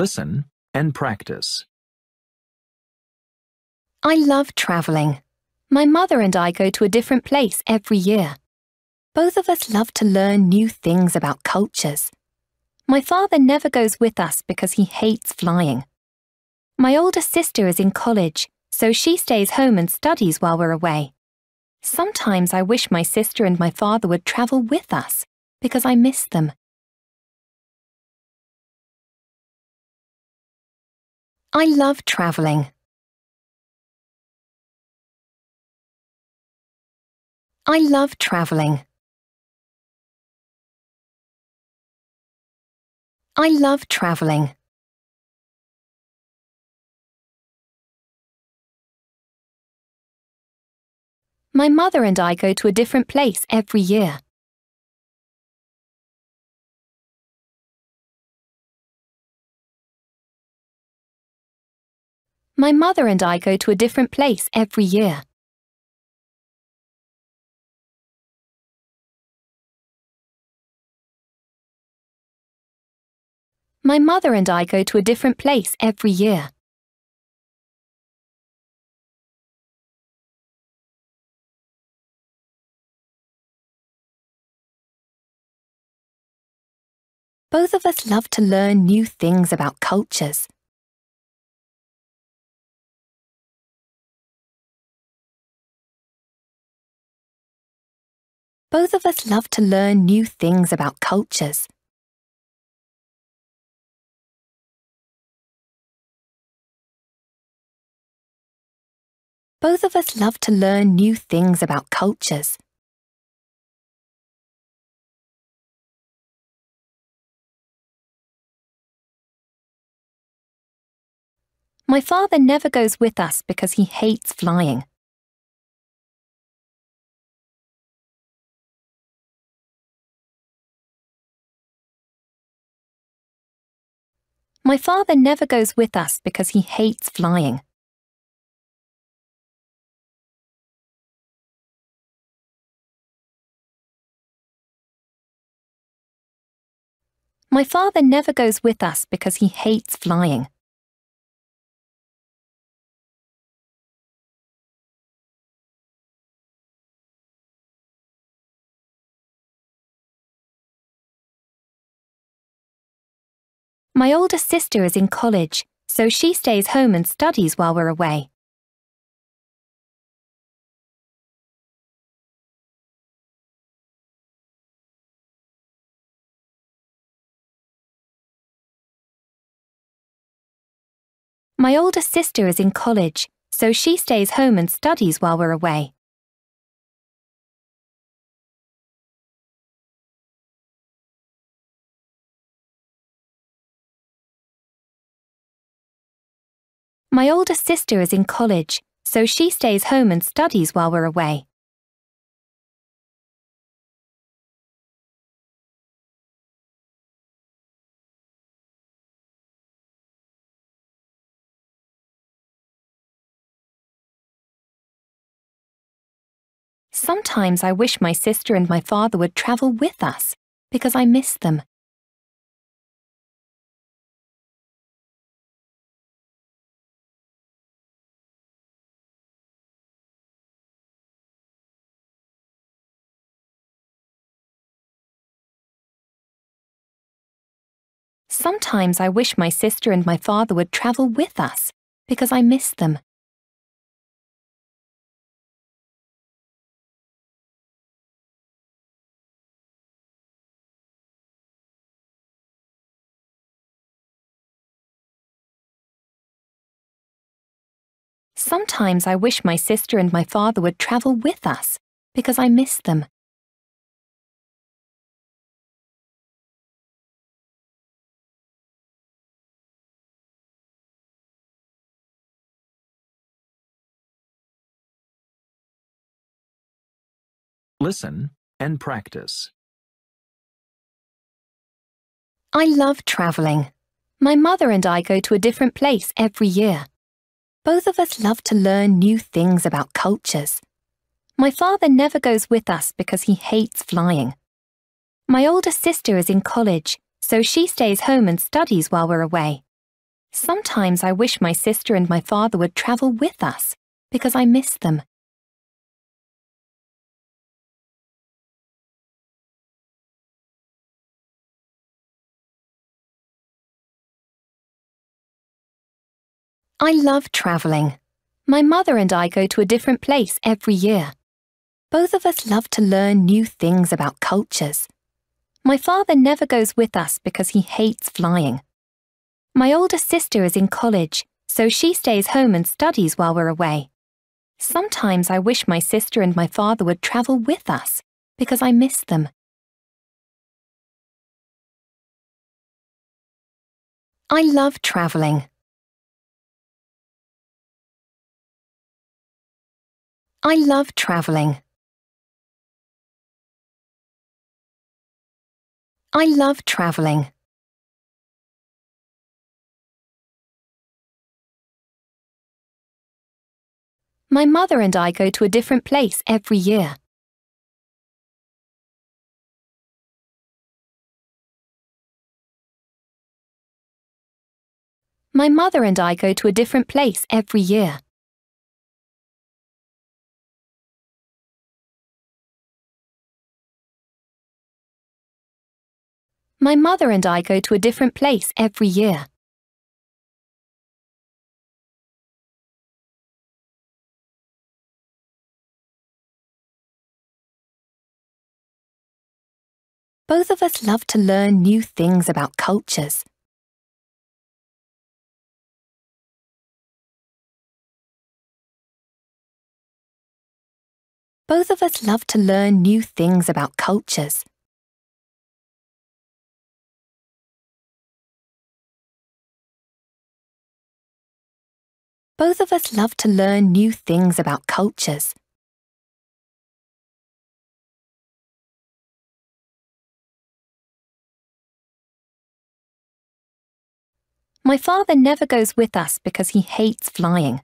Listen and practice. I love travelling. My mother and I go to a different place every year. Both of us love to learn new things about cultures. My father never goes with us because he hates flying. My older sister is in college, so she stays home and studies while we're away. Sometimes I wish my sister and my father would travel with us because I miss them. I love travelling. I love travelling. I love travelling. My mother and I go to a different place every year. My mother and I go to a different place every year. My mother and I go to a different place every year. Both of us love to learn new things about cultures. Both of us love to learn new things about cultures. Both of us love to learn new things about cultures. My father never goes with us because he hates flying. My father never goes with us because he hates flying. My father never goes with us because he hates flying. My older sister is in college, so she stays home and studies while we're away. My older sister is in college, so she stays home and studies while we're away. My older sister is in college, so she stays home and studies while we're away. Sometimes I wish my sister and my father would travel with us because I miss them. Sometimes I wish my sister and my father would travel with us because I miss them. Sometimes I wish my sister and my father would travel with us because I miss them. Listen and practice. I love travelling. My mother and I go to a different place every year. Both of us love to learn new things about cultures. My father never goes with us because he hates flying. My older sister is in college, so she stays home and studies while we're away. Sometimes I wish my sister and my father would travel with us because I miss them. I love traveling. My mother and I go to a different place every year. Both of us love to learn new things about cultures. My father never goes with us because he hates flying. My older sister is in college, so she stays home and studies while we're away. Sometimes I wish my sister and my father would travel with us because I miss them. I love traveling. I love traveling. I love traveling. My mother and I go to a different place every year. My mother and I go to a different place every year. My mother and I go to a different place every year. Both of us love to learn new things about cultures. Both of us love to learn new things about cultures. Both of us love to learn new things about cultures. My father never goes with us because he hates flying.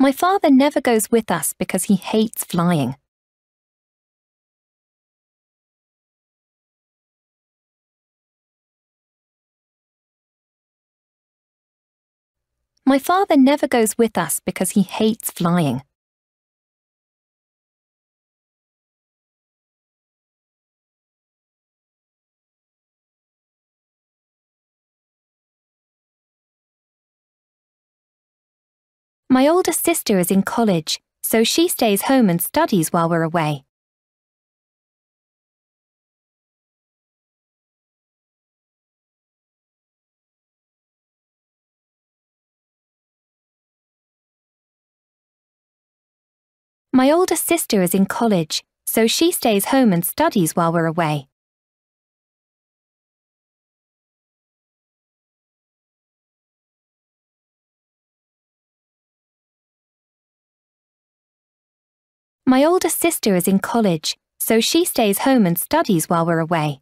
My father never goes with us because he hates flying. My father never goes with us because he hates flying. My older sister is in college, so she stays home and studies while we're away. My older sister is in college, so she stays home and studies while we're away. My older sister is in college, so she stays home and studies while we're away.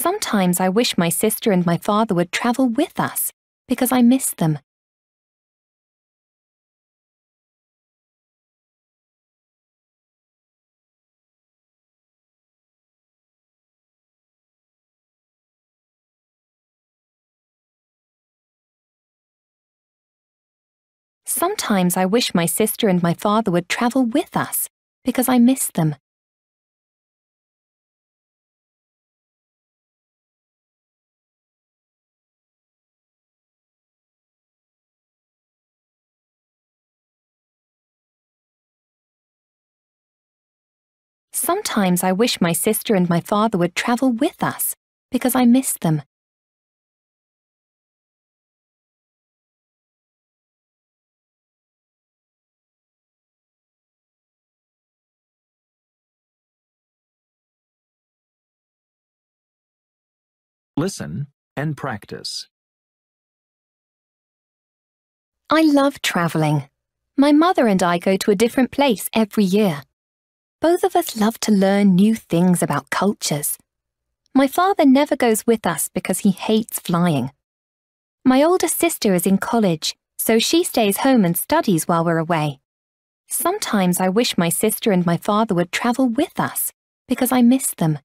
Sometimes I wish my sister and my father would travel with us because I miss them. Sometimes I wish my sister and my father would travel with us because I miss them. Sometimes I wish my sister and my father would travel with us because I miss them. Listen and practice. I love traveling. My mother and I go to a different place every year. Both of us love to learn new things about cultures. My father never goes with us because he hates flying. My older sister is in college, so she stays home and studies while we're away. Sometimes I wish my sister and my father would travel with us because I miss them.